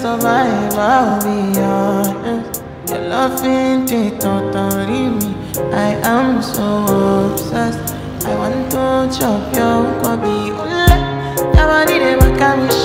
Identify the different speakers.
Speaker 1: survive, I'll be honest. Your love ain't it leave me. I am so obsessed. I want to chop your nkwobi. Ule, nobody they want